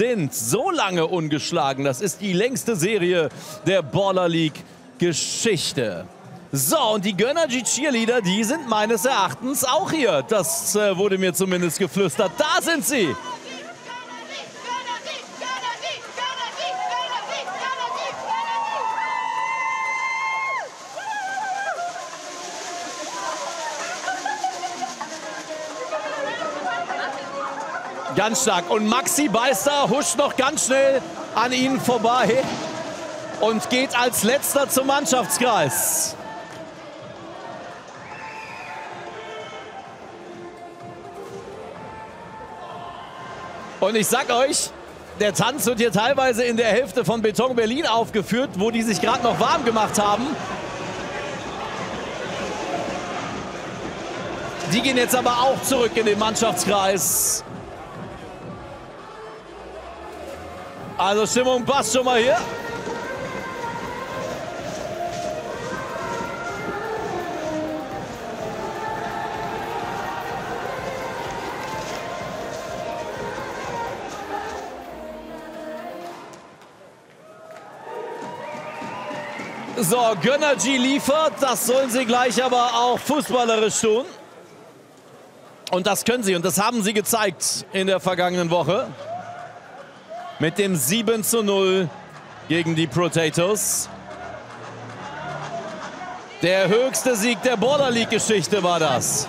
sind so lange ungeschlagen. Das ist die längste Serie der Baller League Geschichte. So, und die Gönnergy Cheerleader, die sind meines Erachtens auch hier. Das äh, wurde mir zumindest geflüstert. Da sind sie. Ganz stark. Und Maxi Beister huscht noch ganz schnell an ihnen vorbei und geht als letzter zum Mannschaftskreis. Und ich sag euch, der Tanz wird hier teilweise in der Hälfte von Beton Berlin aufgeführt, wo die sich gerade noch warm gemacht haben. Die gehen jetzt aber auch zurück in den Mannschaftskreis. Also Stimmung passt schon mal hier. So, Gönnergy liefert. Das sollen sie gleich aber auch fußballerisch tun. Und das können sie und das haben sie gezeigt in der vergangenen Woche mit dem 7 zu 0 gegen die Potatoes. Der höchste Sieg der Border League-Geschichte war das.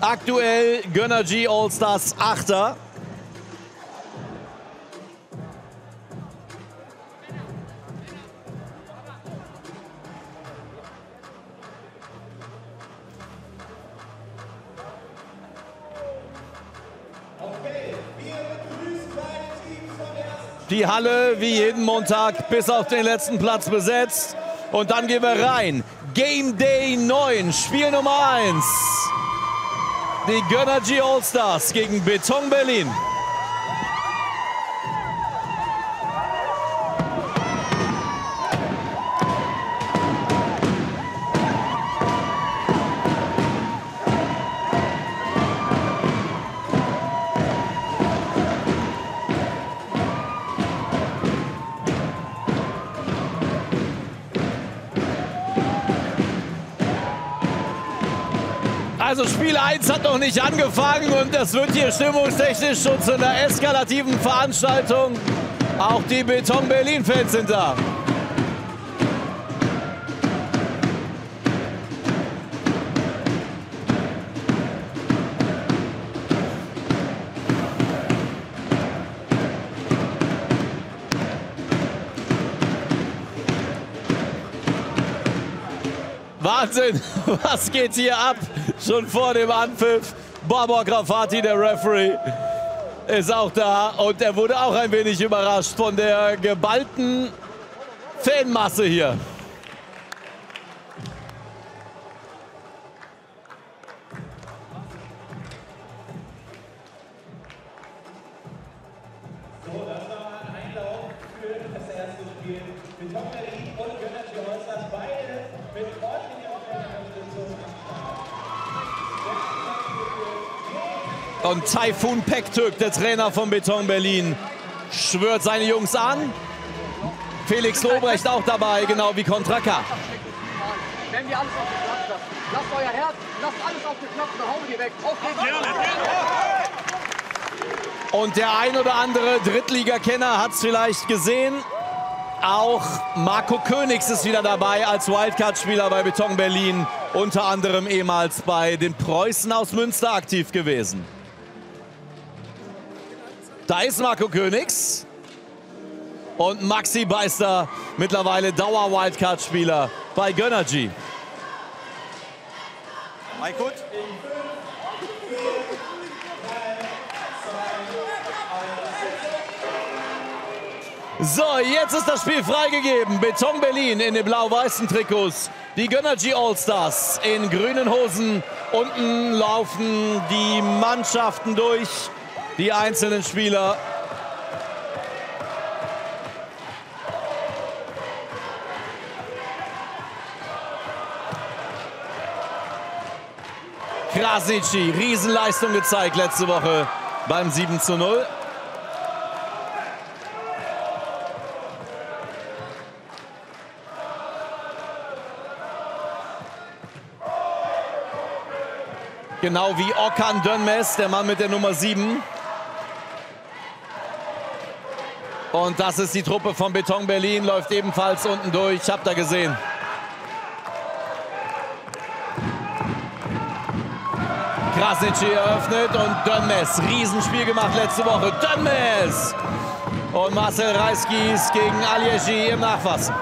Aktuell Gönnergy All-Stars 8. Die Halle wie jeden Montag bis auf den letzten Platz besetzt. Und dann gehen wir rein. Game Day 9, Spiel Nummer 1. Die Gönnergy All-Stars gegen Beton Berlin. Also Spiel 1 hat noch nicht angefangen und das wird hier stimmungstechnisch schon zu einer eskalativen Veranstaltung. Auch die Beton Berlin-Fans sind da. Wahnsinn, was geht hier ab? Schon vor dem Anpfiff. Barbara Grafati, der Referee, ist auch da. Und er wurde auch ein wenig überrascht von der geballten Fanmasse hier. Taifun Pektürk, der Trainer von Beton Berlin, schwört seine Jungs an. Felix Lobrecht auch dabei, genau wie Kontraka. Wenn wir alles auf den Platz lassen. Lasst euer Herz, lasst alles auf den Platz, dann hauen wir weg. Und der ein oder andere Drittligakenner hat es vielleicht gesehen. Auch Marco Königs ist wieder dabei als Wildcard-Spieler bei Beton Berlin. Unter anderem ehemals bei den Preußen aus Münster aktiv gewesen. Da ist Marco Königs. Und Maxi Beister, mittlerweile Dauer-Wildcard-Spieler bei Gönnergy. Maikut. So, jetzt ist das Spiel freigegeben. Beton Berlin in den blau-weißen Trikots. Die Gönnergy All-Stars in grünen Hosen. Unten laufen die Mannschaften durch die einzelnen Spieler. Krasnici, Riesenleistung gezeigt letzte Woche beim 7 zu 0. Genau wie Okan Dönmes, der Mann mit der Nummer 7. Und das ist die Truppe von Beton Berlin, läuft ebenfalls unten durch. Habt ihr gesehen. Krasnitschi eröffnet und Dönmes. Riesenspiel gemacht letzte Woche. Dönmes! Und Marcel Reiskis gegen Aliegi im Nachfassen.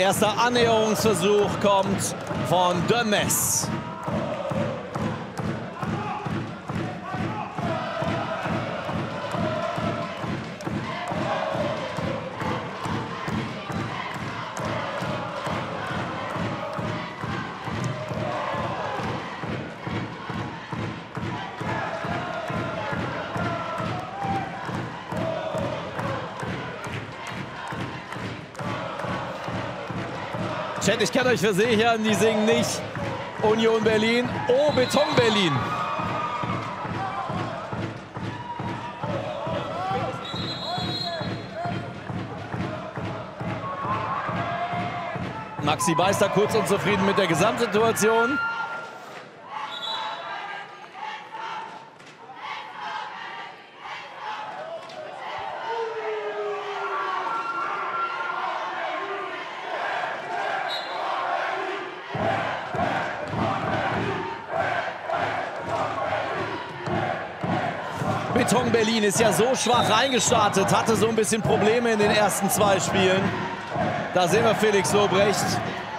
Erster Annäherungsversuch kommt von Dönmes. Chat, ich kann euch versichern, die singen nicht Union Berlin, oh Beton Berlin. Maxi Beister kurz unzufrieden mit der Gesamtsituation. Beton Berlin ist ja so schwach reingestartet, hatte so ein bisschen Probleme in den ersten zwei Spielen. Da sehen wir Felix Lobrecht.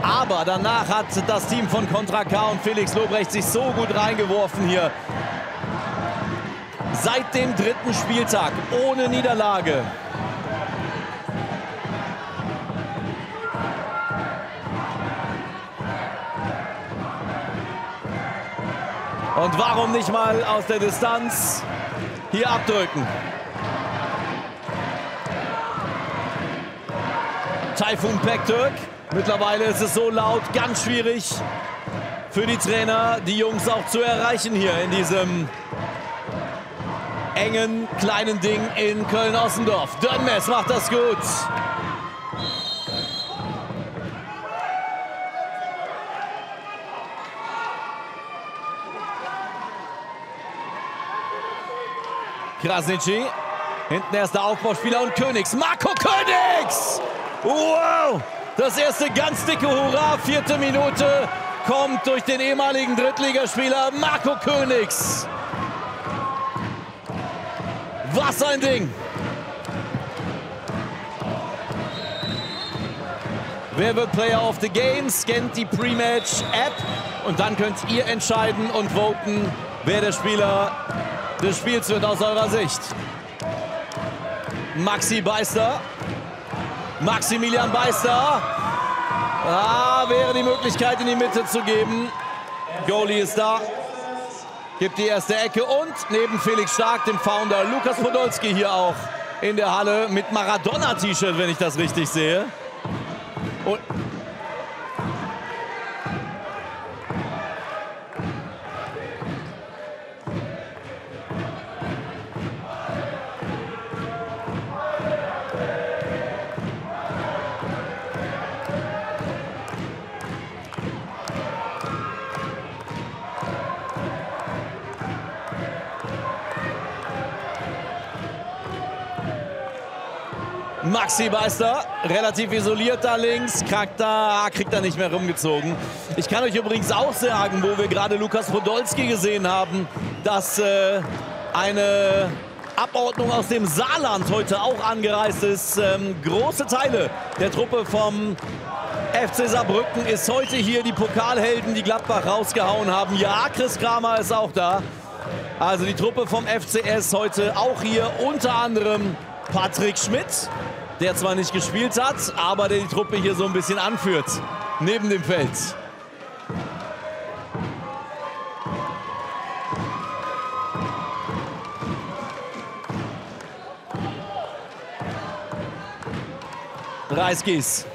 Aber danach hat das Team von Contra K und Felix Lobrecht sich so gut reingeworfen hier. Seit dem dritten Spieltag ohne Niederlage. Und warum nicht mal aus der Distanz hier abdrücken? Taifun Pektürk. Mittlerweile ist es so laut, ganz schwierig für die Trainer, die Jungs auch zu erreichen hier in diesem engen kleinen Ding in Köln-Ossendorf. Dönmes macht das gut. Krasnitschi. Hinten erster Aufbauspieler und Königs. Marco Königs! Wow! Das erste ganz dicke Hurra. Vierte Minute kommt durch den ehemaligen Drittligaspieler Marco Königs. Was ein Ding! Wer wird Player of the Game? Scannt die Pre-Match-App und dann könnt ihr entscheiden und voten, wer der Spieler des Spiels wird aus eurer Sicht. Maxi Beister. Maximilian Beister. Ah, wäre die Möglichkeit in die Mitte zu geben. Goalie ist da. Gibt die erste Ecke und neben Felix Stark, dem Founder, Lukas Podolski hier auch in der Halle mit Maradona-T-Shirt, wenn ich das richtig sehe. Und Maxi Beister, relativ isoliert da links, kriegt da, kriegt da nicht mehr rumgezogen. Ich kann euch übrigens auch sagen, wo wir gerade Lukas Podolski gesehen haben, dass äh, eine Abordnung aus dem Saarland heute auch angereist ist. Ähm, große Teile der Truppe vom FC Saarbrücken ist heute hier die Pokalhelden, die Gladbach rausgehauen haben. Ja, Chris Kramer ist auch da. Also die Truppe vom FCS heute auch hier, unter anderem Patrick Schmidt, der zwar nicht gespielt hat, aber der die Truppe hier so ein bisschen anführt, neben dem Feld. Reiskis.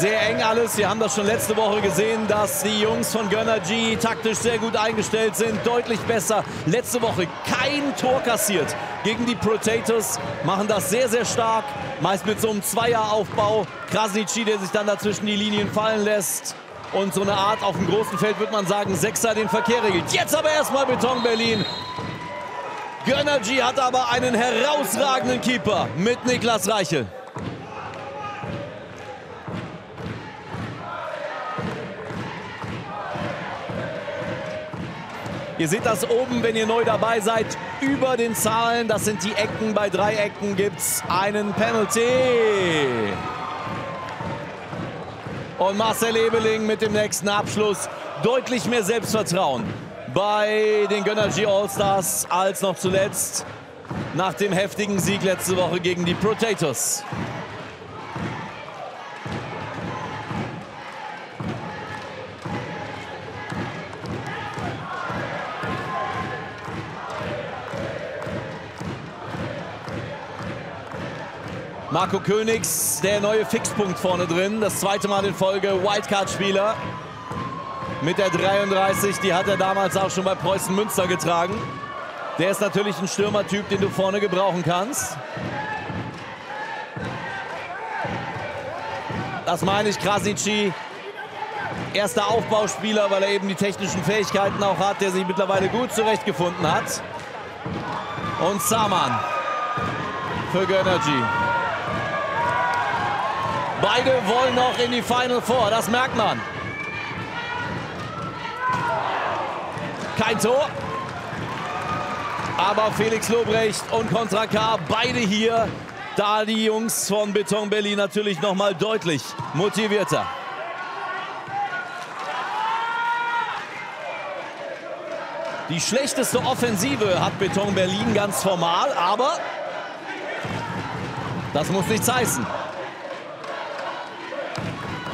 Sehr eng alles. Wir haben das schon letzte Woche gesehen, dass die Jungs von Gönnergy taktisch sehr gut eingestellt sind, deutlich besser. Letzte Woche kein Tor kassiert gegen die Potatoes, machen das sehr, sehr stark, meist mit so einem Zweieraufbau. Krasnitschi, der sich dann dazwischen die Linien fallen lässt. Und so eine Art auf dem großen Feld, würde man sagen, Sechser den Verkehr regelt. Jetzt aber erstmal Beton Berlin. Gönnergy hat aber einen herausragenden Keeper mit Niklas Reichel. Ihr seht das oben, wenn ihr neu dabei seid, über den Zahlen. Das sind die Ecken. Bei drei Ecken gibt es einen Penalty. Und Marcel Ebeling mit dem nächsten Abschluss. Deutlich mehr Selbstvertrauen bei den Gönnergy All-Stars als noch zuletzt nach dem heftigen Sieg letzte Woche gegen die Potatoes. Marco Königs, der neue Fixpunkt vorne drin. Das zweite Mal in Folge Wildcard-Spieler mit der 33. Die hat er damals auch schon bei Preußen Münster getragen. Der ist natürlich ein Stürmertyp, den du vorne gebrauchen kannst. Das meine ich, Krasnitschi. Erster Aufbauspieler, weil er eben die technischen Fähigkeiten auch hat, der sich mittlerweile gut zurechtgefunden hat. Und Saman für Gönnergy. Beide wollen noch in die Final Four, das merkt man. Kein Tor. Aber Felix Lobrecht und Kontra K, beide hier. Da die Jungs von Beton Berlin natürlich noch mal deutlich motivierter. Die schlechteste Offensive hat Beton Berlin ganz formal, aber das muss nichts heißen.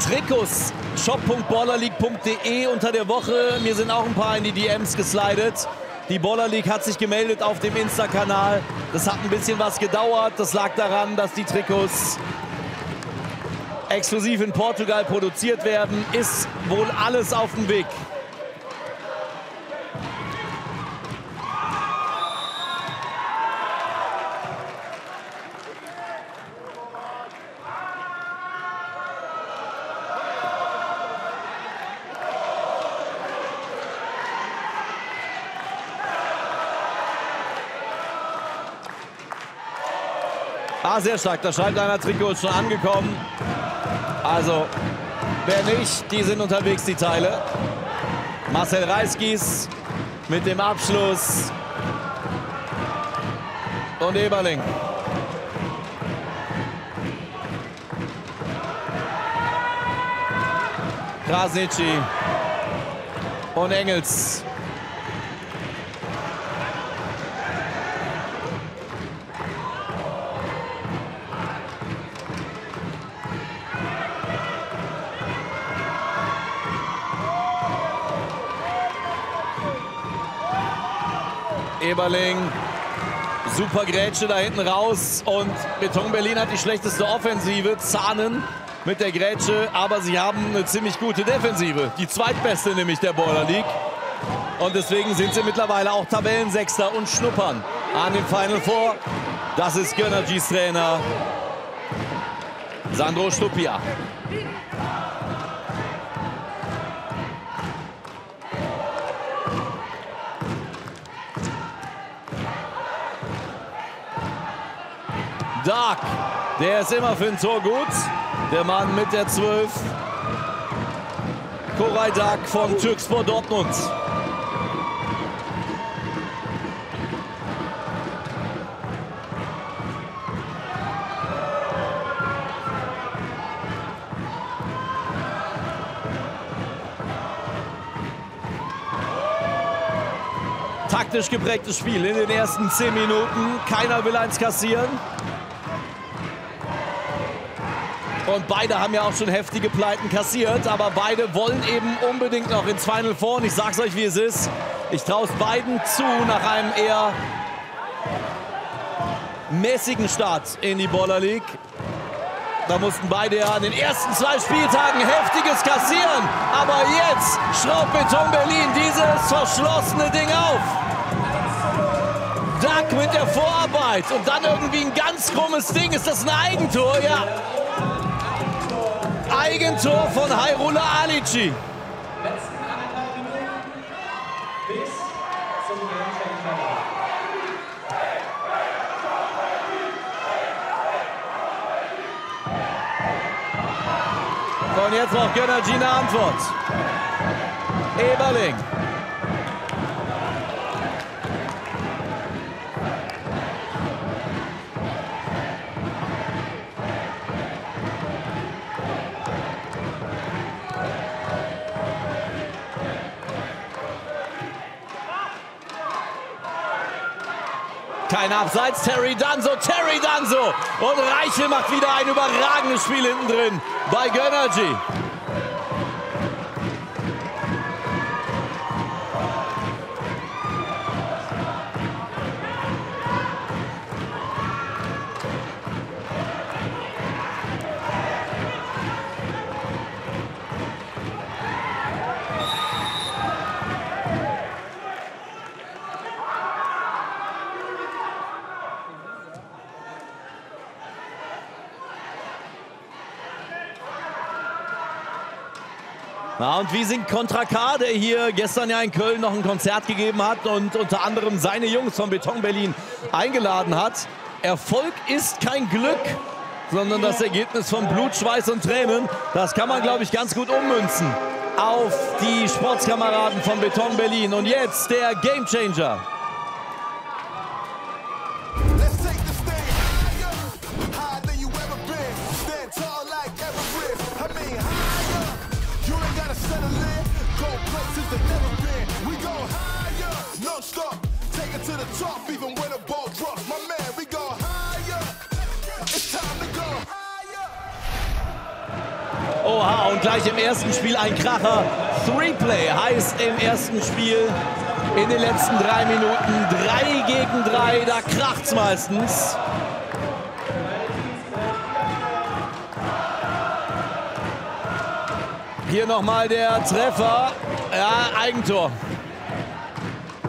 Trikots shop.ballerleague.de unter der Woche. Mir sind auch ein paar in die DMs geslidet. Die Baller League hat sich gemeldet auf dem Insta-Kanal. Das hat ein bisschen was gedauert. Das lag daran, dass die Trikots exklusiv in Portugal produziert werden. Ist wohl alles auf dem Weg. Ah, sehr stark. Da scheint einer Trikot ist schon angekommen. Also, wer nicht, die sind unterwegs, die Teile. Marcel Reiskis mit dem Abschluss. Und Eberling. Krasnitschi und Engels. Eberling. Super Grätsche da hinten raus. Und Beton Berlin hat die schlechteste Offensive. Zahnen mit der Grätsche. Aber sie haben eine ziemlich gute Defensive. Die zweitbeste nämlich der Baller League. Und deswegen sind sie mittlerweile auch Tabellensechster und schnuppern an dem Final Four. Das ist Gönnergys Trainer Sandro Stupia. Dark, der ist immer für ein Tor gut. Der Mann mit der 12. Koray Dark von Türkspor Dortmund. Taktisch geprägtes Spiel in den ersten 10 Minuten. Keiner will eins kassieren. Und beide haben ja auch schon heftige Pleiten kassiert. Aber beide wollen eben unbedingt noch ins Final Four. Und ich sag's euch, wie es ist. Ich traue es beiden zu, nach einem eher mäßigen Start in die Baller League. Da mussten beide ja an den ersten zwei Spieltagen heftiges kassieren. Aber jetzt schraubt Beton Berlin dieses verschlossene Ding auf. Duck mit der Vorarbeit und dann irgendwie ein ganz krummes Ding. Ist das ein Eigentor? Ja. Eigentor von Hairula Alici. Und jetzt noch Gönnergy eine Antwort. Eberling. Kein Abseits, Terry Danso, Terry Danso. Und Reichel macht wieder ein überragendes Spiel hinten drin bei Gönnergy. Und wie singt Contra K, der hier gestern ja in Köln noch ein Konzert gegeben hat und unter anderem seine Jungs von Beton Berlin eingeladen hat. Erfolg ist kein Glück, sondern das Ergebnis von Blut, Schweiß und Tränen. Das kann man, glaube ich, ganz gut ummünzen auf die Sportskameraden von Beton Berlin. Und jetzt der Gamechanger. Oha, und gleich im ersten Spiel ein Kracher. Three-Play heißt im ersten Spiel in den letzten drei Minuten drei gegen drei. Da kracht's meistens. Hier nochmal der Treffer. Ja, Eigentor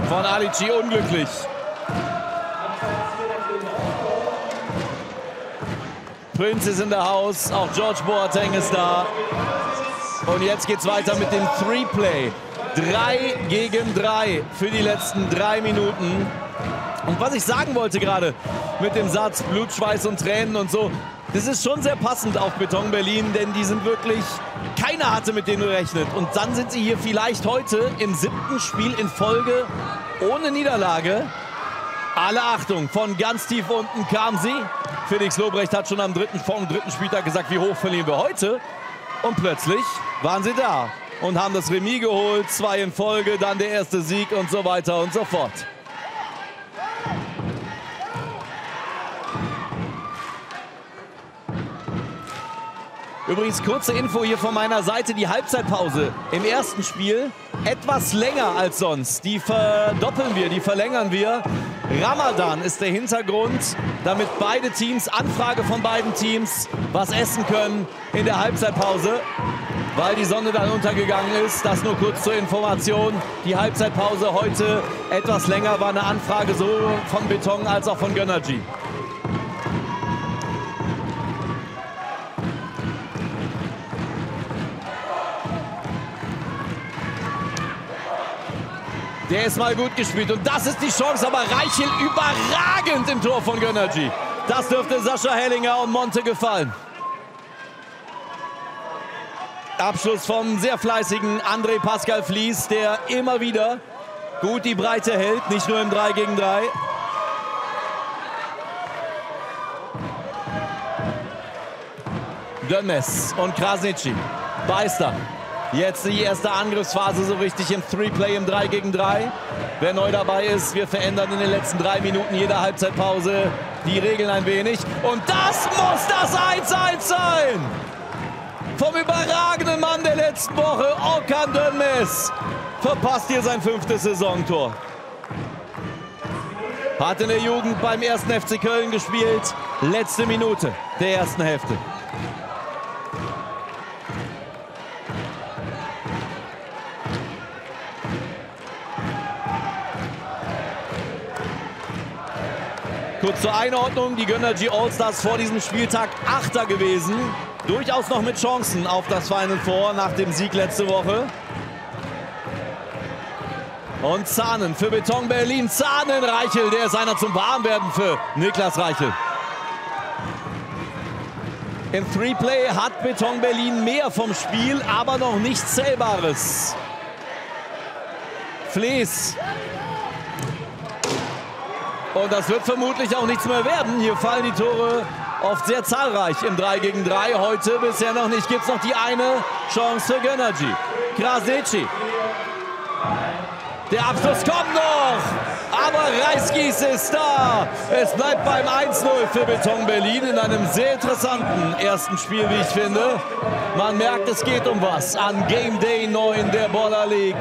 von Alici unglücklich. Prince ist in der Haus, auch George Boateng ist da. Und jetzt geht's weiter mit dem Three-Play. Drei gegen drei für die letzten drei Minuten. Und was ich sagen wollte gerade mit dem Satz Blut, Schweiß und Tränen und so, das ist schon sehr passend auf Beton Berlin, denn die sind wirklich, keiner hatte mit denen gerechnet. Und dann sind sie hier vielleicht heute im siebten Spiel in Folge ohne Niederlage. Alle Achtung, von ganz tief unten kam sie. Felix Lobrecht hat schon am dritten, vom dritten Spieltag gesagt, wie hoch verlieren wir heute. Und plötzlich waren sie da und haben das Remis geholt. Zwei in Folge, dann der erste Sieg und so weiter und so fort. Übrigens kurze Info hier von meiner Seite, die Halbzeitpause im ersten Spiel etwas länger als sonst. Die verdoppeln wir, die verlängern wir. Ramadan ist der Hintergrund, damit beide Teams, Anfrage von beiden Teams, was essen können in der Halbzeitpause, weil die Sonne dann untergegangen ist. Das nur kurz zur Information. Die Halbzeitpause heute etwas länger war eine Anfrage sowohl von Beton als auch von Gönnergy. Der ist mal gut gespielt und das ist die Chance, aber Reichel überragend im Tor von Gönnergy. Das dürfte Sascha Hellinger und Monte gefallen. Abschluss vom sehr fleißigen André Pascal Fließ, der immer wieder gut die Breite hält, nicht nur im 3 gegen 3. Dönmes und Krasnitschi. Beister. Jetzt die erste Angriffsphase so richtig im Three-Play im 3 gegen 3. Wer neu dabei ist, wir verändern in den letzten drei Minuten jeder Halbzeitpause die Regeln ein wenig. Und das muss das 1-1 sein! Vom überragenden Mann der letzten Woche, Okan Dönmes, verpasst hier sein fünftes Saisontor. Hat in der Jugend beim ersten FC Köln gespielt. Letzte Minute der ersten Hälfte. Kurz zur Einordnung, die Gönnergy All-Stars vor diesem Spieltag Achter gewesen. Durchaus noch mit Chancen auf das Final Four nach dem Sieg letzte Woche. Und Zahnen für Beton Berlin. Zahnen Reichel, der ist einer zum Warmwerden für Niklas Reichel. Im Three-Play hat Beton Berlin mehr vom Spiel, aber noch nichts Zählbares. Flees. Und das wird vermutlich auch nichts mehr werden. Hier fallen die Tore oft sehr zahlreich im 3 gegen 3. Heute bisher noch nicht. Gibt es noch die eine Chance für Gönnergy. Krasnitschi der Abschluss kommt noch. Aber Reiskis ist da. Es bleibt beim 1-0 für Beton Berlin in einem sehr interessanten ersten Spiel, wie ich finde. Man merkt, es geht um was an Game Day 9 der Baller League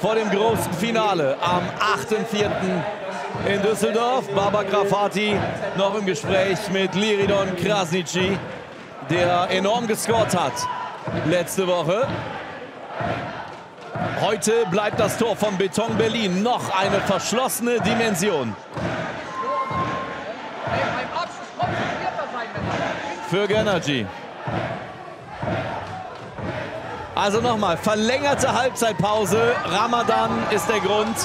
vor dem großen Finale am 8.4. in Düsseldorf. Baba Grafati noch im Gespräch mit Liridon Krasnici, der enorm gescored hat letzte Woche. Heute bleibt das Tor von Beton Berlin noch eine verschlossene Dimension. Für Gennady. Also nochmal, verlängerte Halbzeitpause. Ramadan ist der Grund.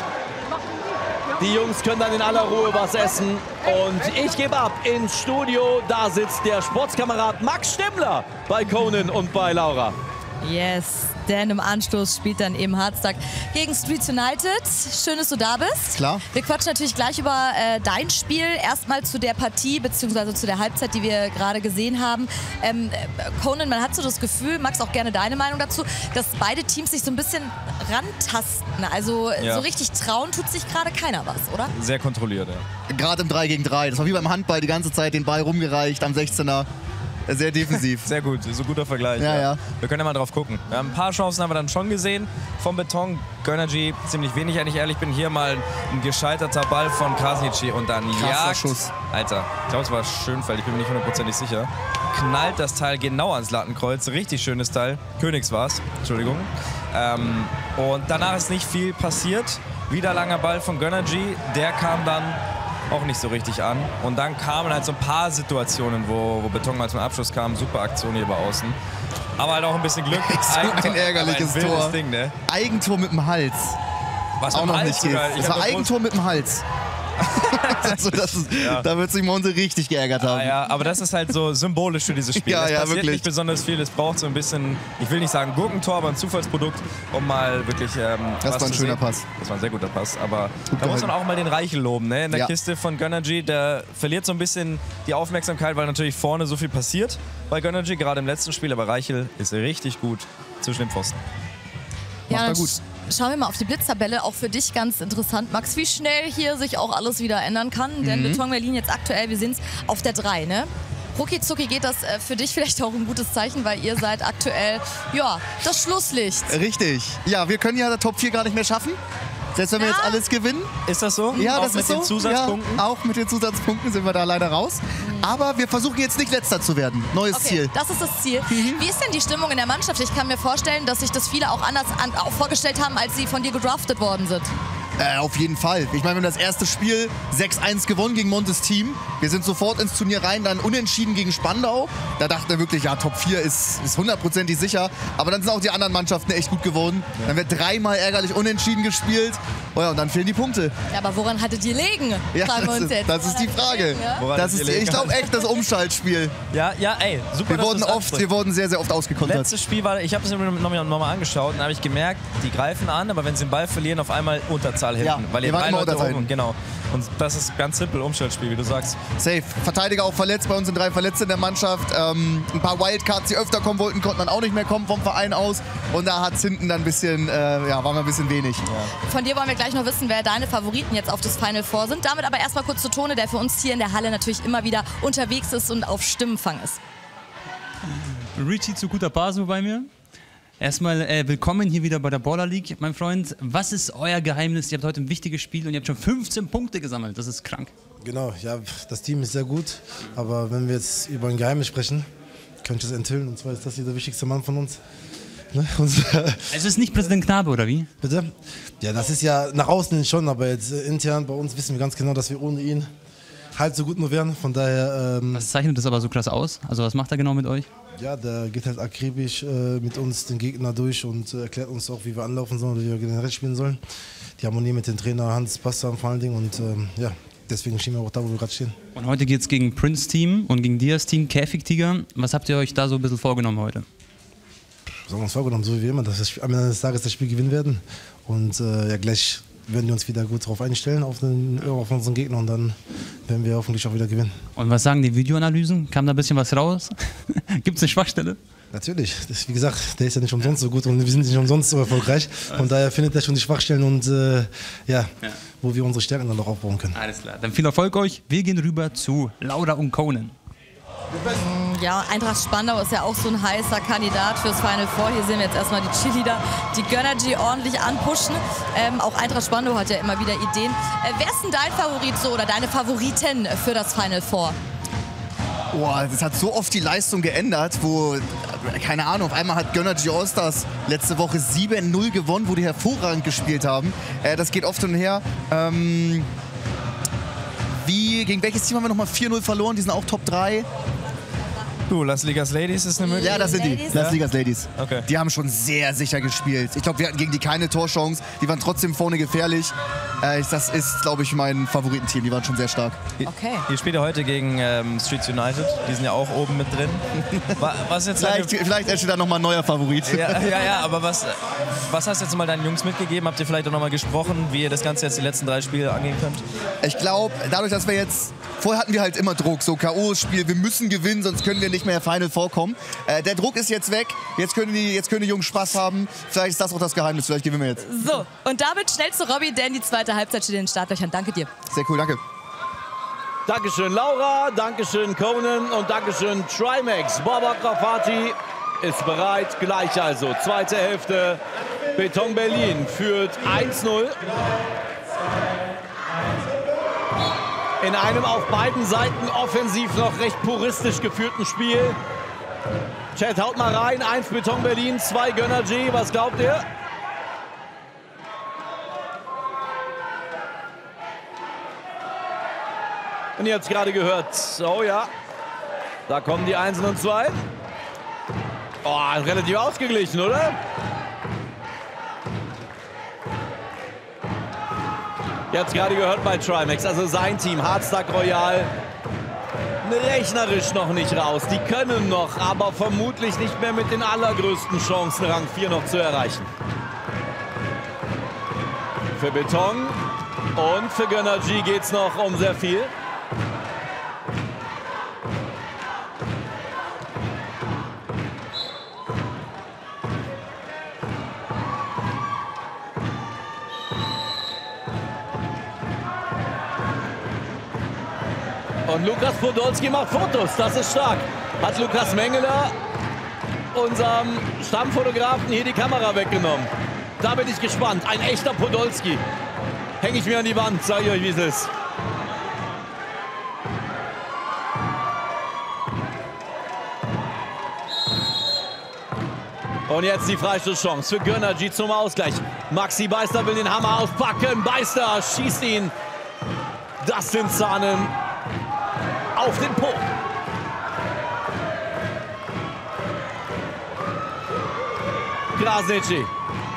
Die Jungs können dann in aller Ruhe was essen. Und ich gebe ab ins Studio. Da sitzt der Sportskamerad Max Stemmler bei Conan und bei Laura. Yes, denn im Anschluss spielt dann eben Harztag gegen Streets United. Schön, dass du da bist. Klar. Wir quatschen natürlich gleich über äh, dein Spiel. Erstmal zu der Partie, beziehungsweise zu der Halbzeit, die wir gerade gesehen haben. Ähm, Conan, man hat so das Gefühl, Max, auch gerne deine Meinung dazu, dass beide Teams sich so ein bisschen rantasten. Also ja. so richtig trauen tut sich gerade keiner was, oder? Sehr kontrolliert, ja. Gerade im 3 gegen 3. Das war wie beim Handball die ganze Zeit den Ball rumgereicht am 16er. Sehr defensiv. Sehr gut, so ein guter Vergleich. Ja, ja, ja. Wir können ja mal drauf gucken. Wir haben ein paar Chancen haben wir dann schon gesehen vom Beton. Gönnergy ziemlich wenig, wenn ich ehrlich bin. Hier mal ein gescheiterter Ball von Krasnitschi und dann Krasser Jagd. Schuss. Alter, ich glaube, es war Schönfeld, ich bin mir nicht hundertprozentig sicher. Knallt das Teil genau ans Lattenkreuz. Richtig schönes Teil. Königs war es, Entschuldigung. Ähm, und danach ist nicht viel passiert. Wieder langer Ball von Gönnergy. Der kam dann auch nicht so richtig an. Und dann kamen halt so ein paar Situationen, wo, wo Beton mal zum Abschluss kam. Super Aktion hier über außen. Aber halt auch ein bisschen Glück. so Eigentor, ein ärgerliches ein Tor. Ding, ne? Eigentor mit dem Hals. Was auch noch Hals nicht geht. Es war Eigentor mit dem Hals. also das ist, Ja. Da wird sich Monte richtig geärgert haben. Ah, ja, aber das ist halt so symbolisch für dieses Spiel. Ja, es ja, passiert wirklich. nicht besonders viel. Es braucht so ein bisschen, ich will nicht sagen Gurkentor, aber ein Zufallsprodukt, um mal wirklich. Ähm, Das was war ein zu schöner sehen. Pass. Das war ein sehr guter Pass. Aber da gehalten. muss man auch mal den Reichel loben. Ne? In der Ja. Kiste von Gönnergy, der verliert so ein bisschen die Aufmerksamkeit, weil natürlich vorne so viel passiert bei Gönnergy, gerade im letzten Spiel. Aber Reichel ist richtig gut zwischen den Pfosten. Macht er dann gut. Sch- Schauen wir mal auf die Blitztabelle, auch für dich ganz interessant, Max, wie schnell hier sich auch alles wieder ändern kann. Denn Mhm. Beton Berlin jetzt aktuell, wir sind es auf der 3, ne? Rucki zucki geht das äh, für dich vielleicht auch ein gutes Zeichen, weil ihr seid aktuell, ja, das Schlusslicht. Richtig. Ja, wir können ja der Top 4 gar nicht mehr schaffen. Selbst wenn wir jetzt alles gewinnen. Ist das so? Ja, auch das mit ist den so. Zusatzpunkten? Ja, auch mit den Zusatzpunkten sind wir da leider raus. Aber wir versuchen jetzt nicht letzter zu werden. Neues Okay, Ziel. das ist das Ziel. Mhm. Wie ist denn die Stimmung in der Mannschaft? Ich kann mir vorstellen, dass sich das viele auch anders an, auch vorgestellt haben, als sie von dir gedraftet worden sind. Äh, auf jeden Fall. Ich meine, wir haben das erste Spiel 6-1 gewonnen gegen Montes Team. Wir sind sofort ins Turnier rein, dann unentschieden gegen Spandau. Da dachten wir wirklich, ja, Top 4 ist, ist hundertprozentig sicher. Aber dann sind auch die anderen Mannschaften echt gut geworden. Dann wird dreimal ärgerlich unentschieden gespielt. Oh ja, und dann fehlen die Punkte. Ja, aber woran hattet ihr legen? Ja, Fragen das uns ist, jetzt. das ist die Frage. ja? Woran Das ist ich glaube echt das Umschaltspiel. Ja, ja, ey, super. Wir wurden, oft, wir wurden sehr, sehr oft ausgekontert. Letztes Spiel war, ich habe es mir nochmal noch mal angeschaut und habe ich gemerkt, die greifen an, aber wenn sie den Ball verlieren, auf einmal Unterzahl hinten. Ja, weil wir ihr waren drei Leute hinten. Genau. Und das ist ganz simpel, Umschaltspiel, wie du sagst. Safe. Verteidiger auch verletzt. Bei uns sind drei Verletzte in der Mannschaft. Ähm, ein paar Wildcards, die öfter kommen wollten, konnten dann auch nicht mehr kommen vom Verein aus. Und da hat es hinten dann ein bisschen, äh, ja, war mal ein bisschen wenig. Von dir wollen wir gleich noch wissen, wer deine Favoriten jetzt auf das Final Four sind. Damit aber erstmal kurz zu Tone, der für uns hier in der Halle natürlich immer wieder unterwegs ist und auf Stimmenfang ist. Richie zu guter Paso bei mir. Erstmal äh, willkommen hier wieder bei der Baller League, mein Freund. Was ist euer Geheimnis? Ihr habt heute ein wichtiges Spiel und ihr habt schon 15 Punkte gesammelt. Das ist krank. Genau, ja, das Team ist sehr gut. Aber wenn wir jetzt über ein Geheimnis sprechen, kann ich das enthüllen. Und zwar ist das hier der wichtigste Mann von uns. Ne? Es ist nicht Präsident Knabe, oder wie? bitte? Ja, das ist ja nach außen schon, aber jetzt äh, intern bei uns wissen wir ganz genau, dass wir ohne ihn halb so gut nur wären. Von daher, ähm, Was zeichnet das aber so krass aus? Also was macht er genau mit euch? ja, der geht halt akribisch äh, mit uns den Gegner durch und äh, erklärt uns auch, wie wir anlaufen sollen wie wir generell spielen sollen. Die Harmonie mit dem Trainer Hans passt vor allen Dingen und ähm, ja, deswegen stehen wir auch da, wo wir gerade stehen. Und heute geht es gegen Prince Team und gegen Diaz Team, Käfigtiger. Was habt ihr euch da so ein bisschen vorgenommen heute? Wir haben uns vorgenommen, so wie immer, dass wir am Ende des Tages das Spiel gewinnen werden. Und äh, ja, gleich werden wir uns wieder gut darauf einstellen, auf, den, auf unseren Gegner und dann werden wir hoffentlich auch wieder gewinnen. Und was sagen die Videoanalysen? Kam da ein bisschen was raus? Gibt es eine Schwachstelle? Natürlich, das, wie gesagt, der ist ja nicht umsonst so gut und wir sind nicht umsonst so erfolgreich. Von daher findet er schon die Schwachstellen und äh, ja, wo wir unsere Stärken dann noch aufbauen können. Alles klar. Dann viel Erfolg euch. Wir gehen rüber zu Laura und Conan. Ja, Eintracht Spandau ist ja auch so ein heißer Kandidat fürs Final Four. Hier sehen wir jetzt erstmal die Cheerleader, die Gönnergy ordentlich anpushen. Ähm, auch Eintracht Spandau hat ja immer wieder Ideen. Äh, wer ist denn dein Favorit so oder deine Favoriten für das Final Four? Boah, das hat so oft die Leistung geändert, wo, äh, keine Ahnung, auf einmal hat Gönnergy Allstars letzte Woche 7-0 gewonnen, wo die hervorragend gespielt haben. Äh, das geht oft hin und her. Ähm, wie, gegen welches Team haben wir nochmal 4-0 verloren? Die sind auch Top 3. Du, Las Ligas Ladies ist eine Möglichkeit. Ja, das sind die. Ladies? Las Ligas Ladies. Okay. Die haben schon sehr sicher gespielt. Ich glaube, wir hatten gegen die keine Torchance. Die waren trotzdem vorne gefährlich. Äh, das ist, glaube ich, mein Favoritenteam. Die waren schon sehr stark. Okay. Ihr spielt ja heute gegen ähm, Streets United. Die sind ja auch oben mit drin. Wa- Was ist jetzt deine- Vielleicht, vielleicht entsteht da nochmal ein neuer Favorit. ja, ja, ja, aber was, was hast du jetzt mal deinen Jungs mitgegeben? Habt ihr vielleicht auch nochmal gesprochen, wie ihr das Ganze jetzt die letzten drei Spiele angehen könnt? Ich glaube, dadurch, dass wir jetzt. Vorher hatten wir halt immer Druck, so K.O.-Spiel, wir müssen gewinnen, sonst können wir nicht mehr Final vorkommen. Äh, der Druck ist jetzt weg, jetzt können, die, jetzt können die Jungs Spaß haben. Vielleicht ist das auch das Geheimnis, vielleicht gewinnen wir jetzt. So, und damit schnell zu Robby, denn die zweite Halbzeit steht in den Startlöchern. Danke dir. Sehr cool, danke. Dankeschön Laura, Dankeschön Conan und Dankeschön Trimax. Baba Grafati ist bereit, gleich also. Zweite Hälfte, Beton Berlin führt 1-0. In einem auf beiden Seiten offensiv noch recht puristisch geführten Spiel. Chat, haut mal rein. Eins Beton Berlin, zwei Gönner G. Was glaubt ihr? Und ihr habt es gerade gehört. Oh ja. Da kommen die Einsen und Zwei. Oh, relativ ausgeglichen, oder? Ihr habt es gerade gehört bei Trimax. Also sein Team, Hardstack Royal, rechnerisch noch nicht raus. Die können noch, aber vermutlich nicht mehr mit den allergrößten Chancen, Rang 4 noch zu erreichen. Für Beton und für Gönner G geht es noch um sehr viel. Lukas Podolski macht Fotos, das ist stark. Hat Lukas Mengeler, unserem Stammfotografen, hier die Kamera weggenommen. Da bin ich gespannt. Ein echter Podolski. Hänge ich mir an die Wand, sage ich euch, wie es ist. Und jetzt die Freistoßchance für Gönnergy zum Ausgleich. Maxi Beister will den Hammer auspacken. Beister schießt ihn. Das sind Zahnen auf den Po. Krasnitschi.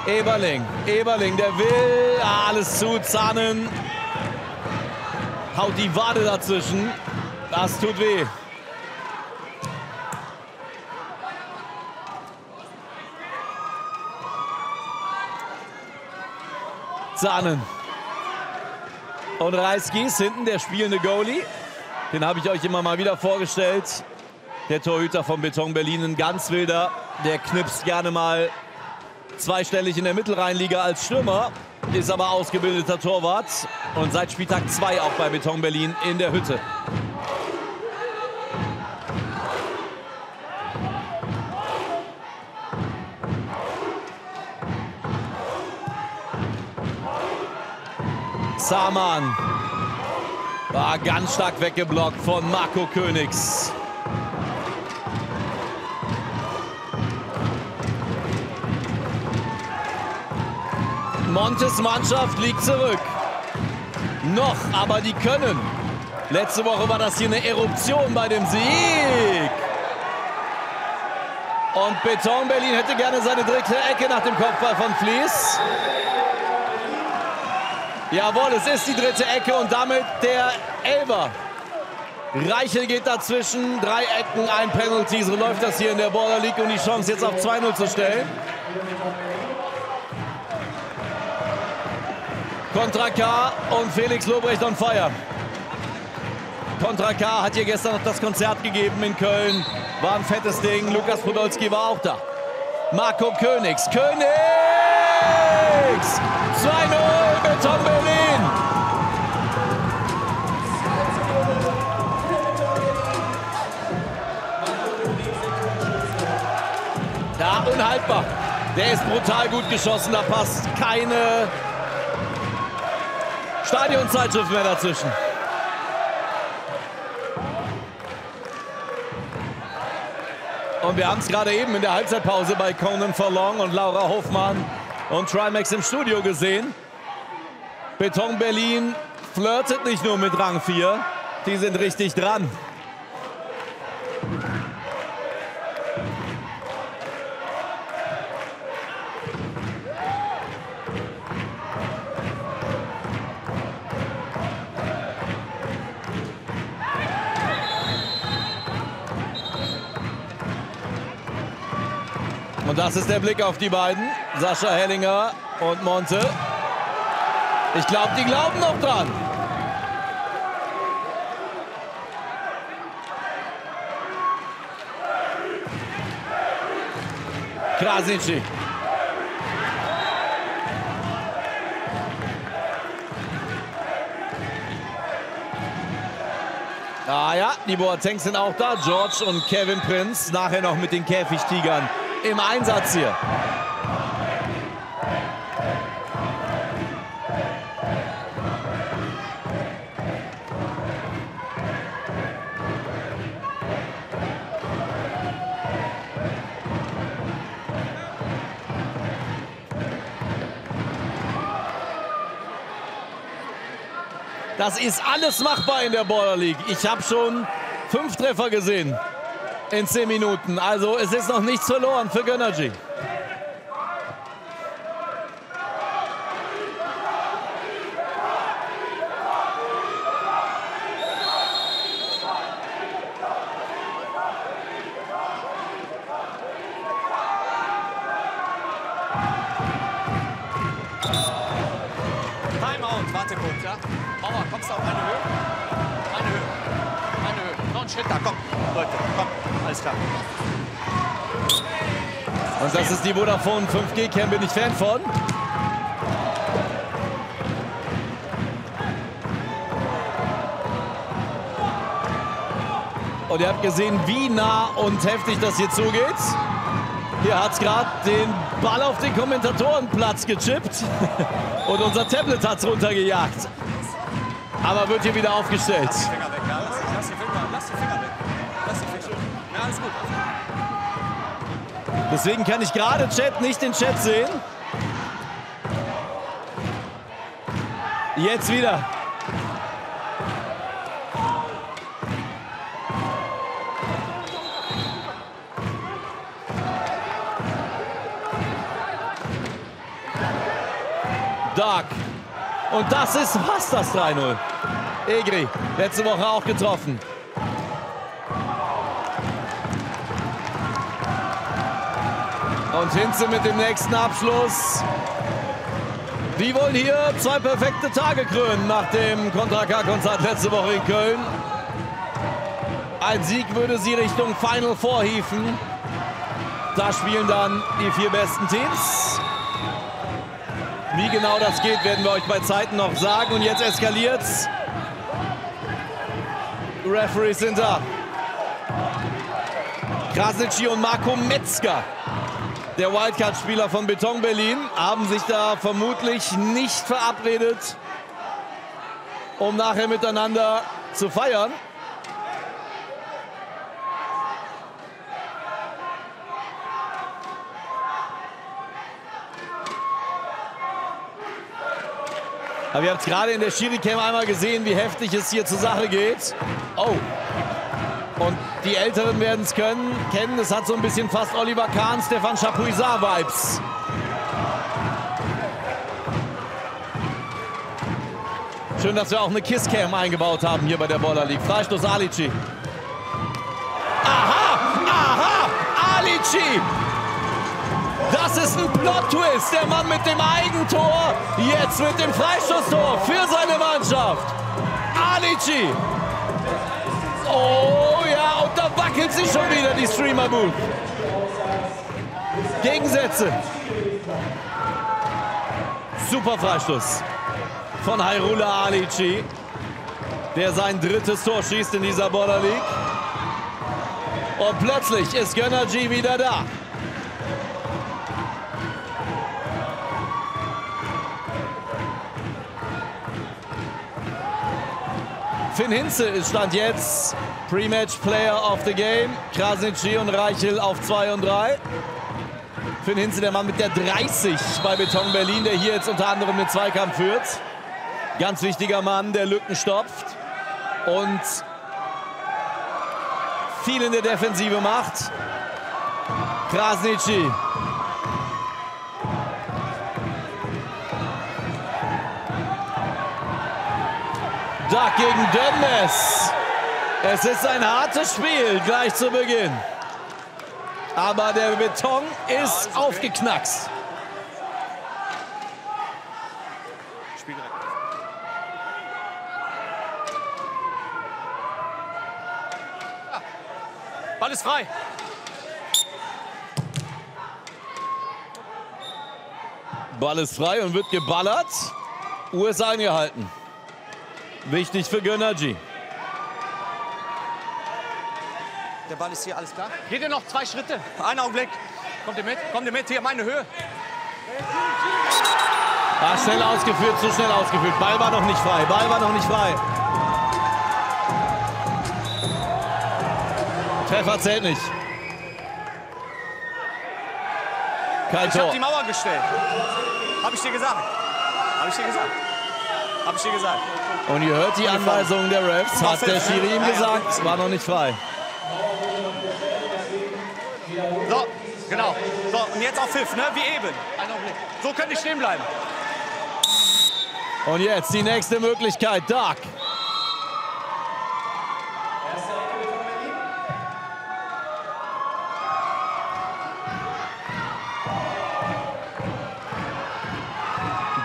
Eberling. Eberling, der will alles zu Zahnen. Haut die Wade dazwischen. Das tut weh. Zahnen. Und Reiskis hinten, der spielende Goalie. Den habe ich euch immer mal wieder vorgestellt. Der Torhüter von Beton Berlin, ein ganz wilder. Der knipst gerne mal zweistellig in der Mittelrheinliga als Stürmer. Ist aber ausgebildeter Torwart. Und seit Spieltag 2 auch bei Beton Berlin in der Hütte. Saman war ganz stark weggeblockt von Marco Königs. Montes Mannschaft liegt zurück. Noch, aber die können. Letzte Woche war das hier eine Eruption bei dem Sieg. Und Beton Berlin hätte gerne seine dritte Ecke nach dem Kopfball von Flies. Jawohl, es ist die dritte Ecke und damit der Elber. Reichel geht dazwischen, drei Ecken, ein Penalty. So läuft das hier in der Border League und die Chance jetzt auf 2-0 zu stellen. Kontra K und Felix Lobrecht on fire. Kontra K hat hier gestern noch das Konzert gegeben in Köln. War ein fettes Ding. Lukas Podolski war auch da. Marco Königs. Königs! 2-0 Beton Unhaltbar. Der ist brutal gut geschossen. Da passt keine Stadionzeitschrift mehr dazwischen. Und wir haben es gerade eben in der Halbzeitpause bei Conan Forlong und Laura Hofmann und Trimax im Studio gesehen. Beton Berlin flirtet nicht nur mit Rang 4, die sind richtig dran. Das ist der Blick auf die beiden. Sascha Hellinger und Monte. Ich glaube, die glauben noch dran. Krasnitschi. Ah ja, die Boatengs sind auch da. George und Kevin Prinz. Nachher noch mit den Käfigtigern im Einsatz hier. Das ist alles machbar in der Border League. Ich habe schon fünf Treffer gesehen in zehn Minuten. Also es ist noch nichts verloren für Gönnergy. Timeout, warte kurz, ja? Mauer, kommst du auf eine Höhe? Eine Höhe. Eine Höhe. Noch einen Schritt da, komm. Leute, komm. Alles klar. Und Vodafone 5G-Cam, bin ich Fan von. Und ihr habt gesehen, wie nah und heftig das hier zugeht. Hier hat es gerade den Ball auf den Kommentatorenplatz gechippt. Und unser Tablet hat es runtergejagt. Aber wird hier wieder aufgestellt. Deswegen kann ich gerade Chat nicht den Chat sehen. Jetzt wieder. Dark. Und das ist fast das 3-0. Egri, letzte Woche auch getroffen. Und Hinze mit dem nächsten Abschluss. Die wollen hier zwei perfekte Tage krönen nach dem Contra K-Konzert letzte Woche in Köln. Ein Sieg würde sie Richtung Final Four hieven. Da spielen dann die vier besten Teams. Wie genau das geht, werden wir euch bei Zeiten noch sagen. Und jetzt eskaliert's. Referees sind da. Krasnitschi und Marco Metzger, der Wildcard-Spieler von Beton Berlin, haben sich da vermutlich nicht verabredet, um nachher miteinander zu feiern. Aber haben es gerade in der Schiri-Cam einmal gesehen, wie heftig es hier zur Sache geht. Oh. Die Älteren werden es können, kennen. Es hat so ein bisschen fast Oliver Kahn, Stefan Chapuisat-Vibes. Schön, dass wir auch eine Kisscam eingebaut haben hier bei der Baller League. Freistoß Alici. Aha, aha, Alici. Das ist ein Plot-Twist. Der Mann mit dem Eigentor, jetzt mit dem Freistoßtor für seine Mannschaft. Alici. Oh wackelt sich schon wieder die Streamer-Booth. Gegensätze. Super Freistoß von Hairula Alici, der sein drittes Tor schießt in dieser Border League. Und plötzlich ist Gönnergy wieder da. Finn Hinze ist Stand jetzt Pre-Match Player of the Game. Krasnitschi und Reichel auf 2 und 3. Finn Hinze, der Mann mit der 30 bei Beton Berlin, der hier jetzt unter anderem den Zweikampf führt. Ganz wichtiger Mann, der Lücken stopft und viel in der Defensive macht. Krasnitschi. Duck gegen Dönmes. Es ist ein hartes Spiel gleich zu Beginn. Aber der Beton ist aufgeknackst. Spiel direkt. Ball ist frei. Ball ist frei und wird geballert. Uhr ist eingehalten. Wichtig für Gönnergy. Der Ball ist hier, alles klar? Geht ihr noch zwei Schritte? Einen Augenblick. Kommt ihr mit? Kommt ihr mit? Hier, meine Höhe. Ah, schnell ausgeführt, zu schnell ausgeführt. Ball war noch nicht frei. Ball war noch nicht frei. Treffer zählt nicht. Kein Ich Tor. die Mauer gestellt. Habe ich dir gesagt. Habe ich dir gesagt. Habe ich dir gesagt. Und ihr hört die Anweisungen der Refs. Hat der Schiri ihm gesagt. War noch nicht frei. So, genau. So, und jetzt auf Pfiff, ne? Wie eben. So könnte ich stehen bleiben. Und jetzt die nächste Möglichkeit. Dark.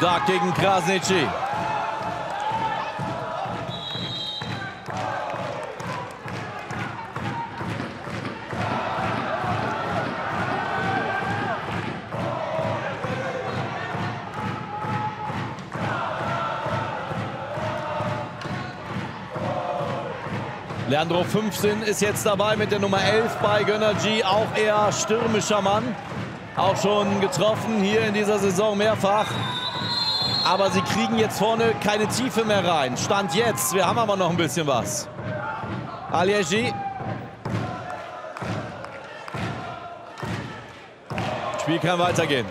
Dark gegen Krasnitschi. Leandro 15 ist jetzt dabei mit der Nummer 11 bei Gönner G. Auch eher stürmischer Mann. Auch schon getroffen hier in dieser Saison mehrfach. Aber sie kriegen jetzt vorne keine Tiefe mehr rein. Stand jetzt. Wir haben aber noch ein bisschen was. Aliegi. Spiel kann weitergehen.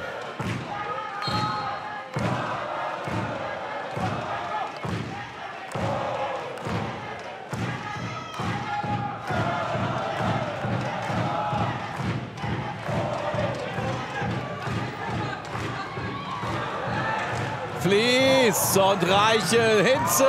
Und Reichel Hinze.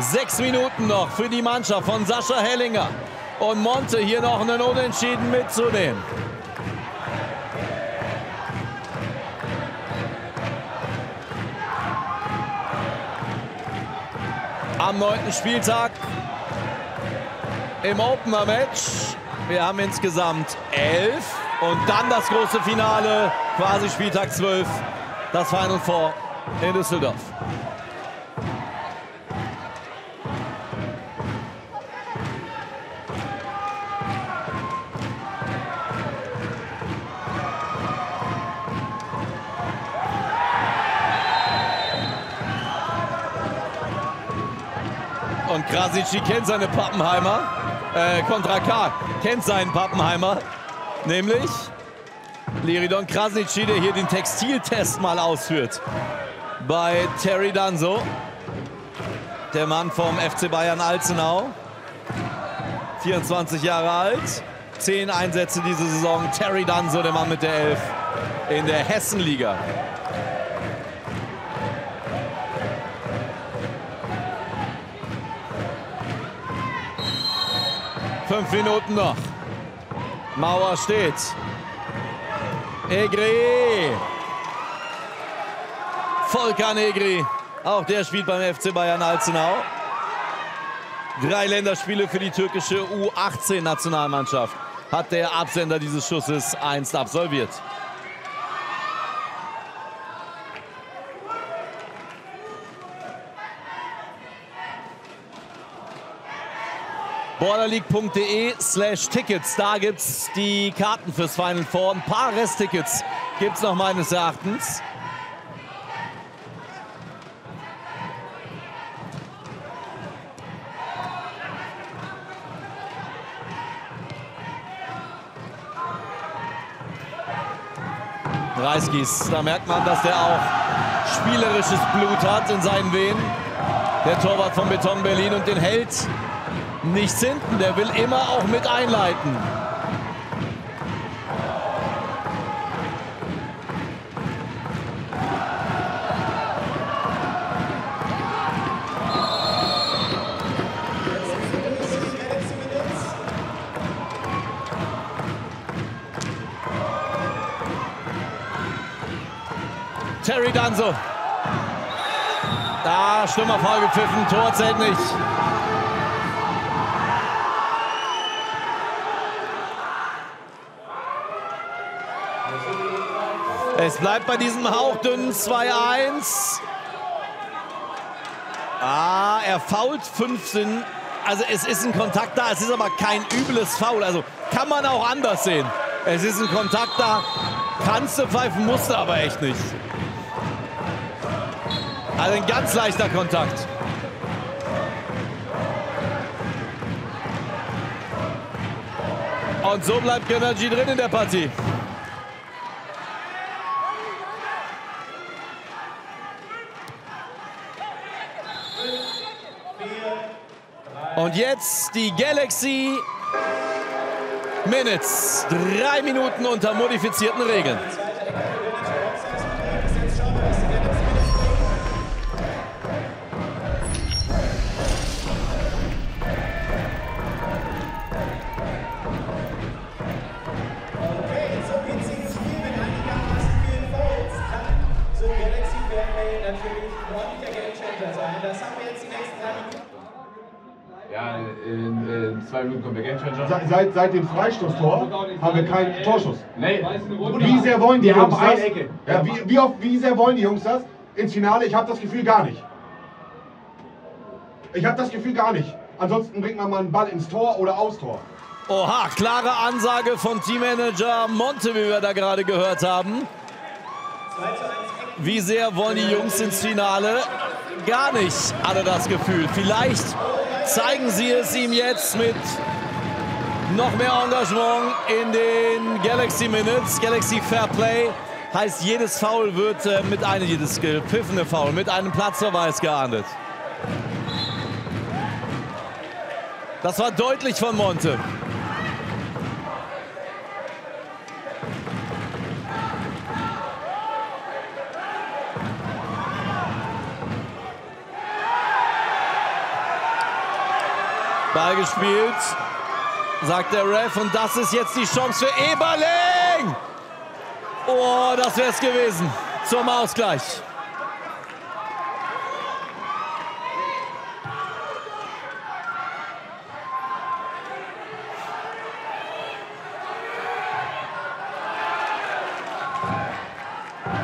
Sechs Minuten noch für die Mannschaft von Sascha Hellinger. Und Monte hier noch einen Unentschieden mitzunehmen. Am neunten Spieltag im Opener-Match. Wir haben insgesamt elf und dann das große Finale, quasi Spieltag 12, das Final Four in Düsseldorf. Krasici kennt seine Pappenheimer. Äh, Kontra K kennt seinen Pappenheimer. Nämlich Liridon Krasnici, der hier den Textiltest mal ausführt. Bei Terry Danso. Der Mann vom FC Bayern Alzenau. 24 Jahre alt. Zehn Einsätze diese Saison. Terry Danso, der Mann mit der Elf in der Hessenliga. Fünf Minuten noch. Mauer steht. Egri. Volkan Egri. Auch der spielt beim FC Bayern Alzenau. Drei Länderspiele für die türkische U18-Nationalmannschaft hat der Absender dieses Schusses einst absolviert. borderleague.de slash Tickets. Da gibt es die Karten fürs Final Four. Ein paar Resttickets gibt es noch meines Erachtens. Reiskis, da merkt man, dass der auch spielerisches Blut hat in seinen Venen. Der Torwart von Beton Berlin und den hält nichts hinten. Der will immer auch mit einleiten. Terry Danso. Da, Stürmerfall gepfiffen, Tor zählt nicht. Es bleibt bei diesem hauchdünnen 2-1. Ah, er fault 15. Also es ist ein Kontakt da, es ist aber kein übles Foul. Also kann man auch anders sehen. Es ist ein Kontakt da, kannst du pfeifen, musste aber echt nicht. Also ein ganz leichter Kontakt. Und so bleibt Gönnergy drin in der Partie. Und jetzt die Galaxy Minutes. Drei Minuten unter modifizierten Regeln. Seit, seit dem Freistoßtor haben wir keinen Torschuss. Nee, Wie sehr wollen die haben Jungs das? Ja, wie, wie, oft, wie sehr wollen die Jungs das? Ins Finale? Ich habe das Gefühl gar nicht. Ich habe das Gefühl gar nicht. Ansonsten bringt man mal einen Ball ins Tor oder aufs Tor. Oha, klare Ansage von Teammanager Monte, wie wir da gerade gehört haben. Wie sehr wollen die Jungs ins Finale? Gar nicht, alle das Gefühl. Vielleicht zeigen sie es ihm jetzt mit noch mehr Engagement in den Galaxy Minutes. Galaxy Fair Play heißt, jedes Foul wird äh, mit einem, jedes gepfiffene Foul mit einem Platzverweis geahndet. Das war deutlich von Monte. Ball gespielt, sagt der Ref. Und das ist jetzt die Chance für Eberling. Oh, das wäre es gewesen zum Ausgleich.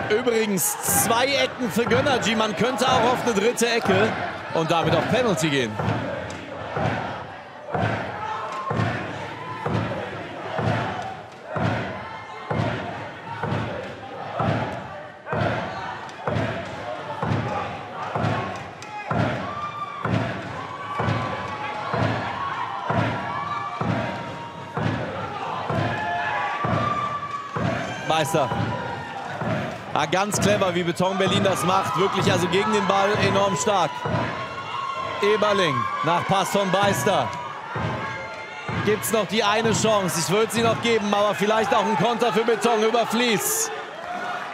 Übrigens zwei Ecken für Gönnergy. Man könnte auch auf eine dritte Ecke und damit auf Penalty gehen. Beister. Ja, ganz clever, wie Beton Berlin das macht. Wirklich also gegen den Ball enorm stark. Eberling nach Pass von Beister. Gibt es noch die eine Chance? Ich würde sie noch geben, aber vielleicht auch ein Konter für Beton über Fließ.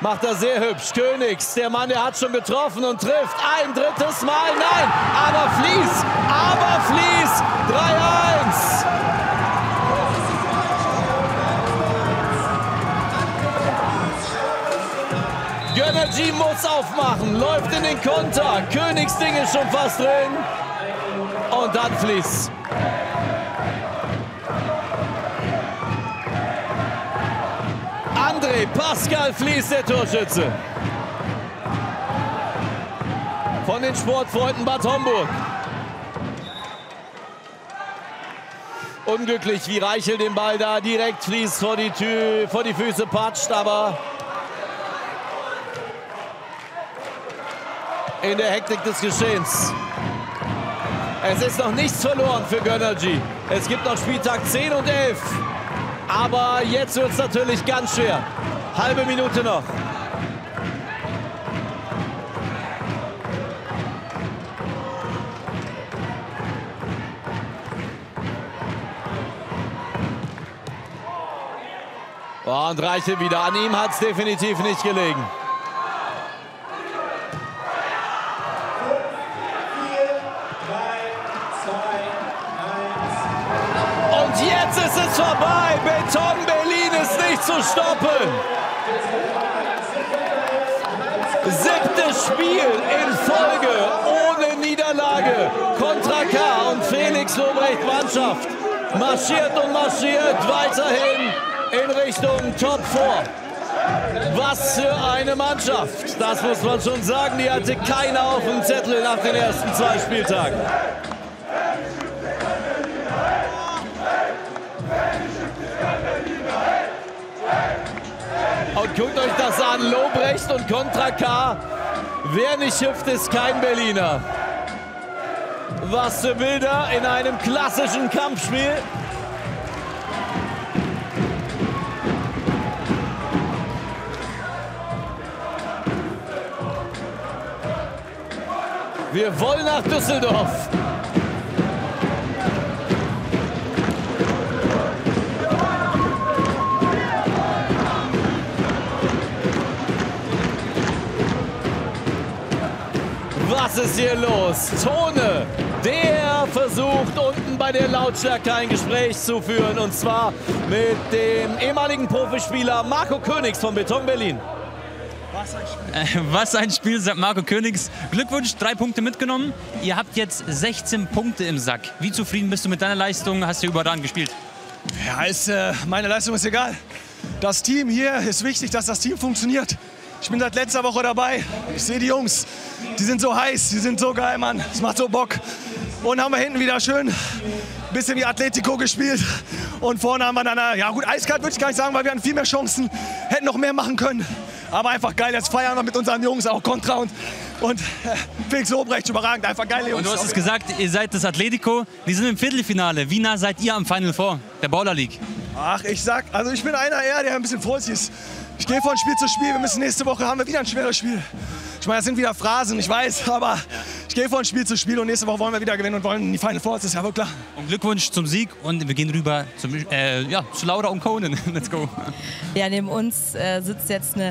Macht er sehr hübsch. Königs, der Mann, der hat schon getroffen und trifft ein drittes Mal. Nein, aber Fließ, aber Fließ. 3-1. Gönnergy muss aufmachen, läuft in den Konter. Königsding ist schon fast drin. Und dann Fließ. André Pascal Fließ, der Torschütze. Von den Sportfreunden Bad Homburg. Unglücklich, wie Reichel den Ball da direkt Fließ vor die, Tür, vor die Füße patscht, aber in der Hektik des Geschehens. Es ist noch nichts verloren für Gönnergy. Es gibt noch Spieltag 10 und 11. Aber jetzt wird es natürlich ganz schwer. Halbe Minute noch. Oh, und Reiche wieder. An ihm hat es definitiv nicht gelegen. Marschiert und marschiert weiterhin in Richtung Top 4. Was für eine Mannschaft. Das muss man schon sagen. Die hatte keiner auf dem Zettel nach den ersten zwei Spieltagen. Und guckt euch das an, Lobrecht und Kontra K. Wer nicht hüpft, ist kein Berliner. Was für Bilder in einem klassischen Kampfspiel. Wir wollen nach Düsseldorf. Was ist hier los? Tone, der versucht unten bei der Lautstärke ein Gespräch zu führen. Und zwar mit dem ehemaligen Profispieler Marco Königs von Beton Berlin. Äh, Was ein Spiel, sagt Marco Königs. Glückwunsch, drei Punkte mitgenommen. Ihr habt jetzt 16 Punkte im Sack. Wie zufrieden bist du mit deiner Leistung? Hast du überragend gespielt? Ja, ist, äh, meine Leistung ist egal. Das Team hier ist wichtig, dass das Team funktioniert. Ich bin seit letzter Woche dabei. Ich sehe die Jungs. Die sind so heiß, die sind so geil, Mann. Es macht so Bock. Und haben wir hinten wieder schön ein bisschen wie Atletico gespielt. Und vorne haben wir dann, äh, ja gut, eiskalt würde ich gar nicht sagen, weil wir hatten viel mehr Chancen. Hätten noch mehr machen können. Aber einfach geil. Jetzt feiern wir mit unseren Jungs auch Kontra und, und äh, Felix Obrecht überragend. Einfach geile Jungs. Und du hast es gesagt, ihr seid das Atletico. Die sind im Viertelfinale. Wie nah seid ihr am Final Four der Baller League? Ach, ich sag, also ich bin einer eher, der ein bisschen vorsichtig ist. Ich gehe von Spiel zu Spiel. Wir müssen nächste Woche haben wir wieder ein schweres Spiel. Ich meine, das sind wieder Phrasen, ich weiß, aber ich gehe von Spiel zu Spiel und nächste Woche wollen wir wieder gewinnen und wollen in die Final Four. Das ist ja wohl klar. Und Glückwunsch zum Sieg und wir gehen rüber zum, äh, ja, zu Laura und Conan. Let's go. Ja, neben uns äh, sitzt jetzt eine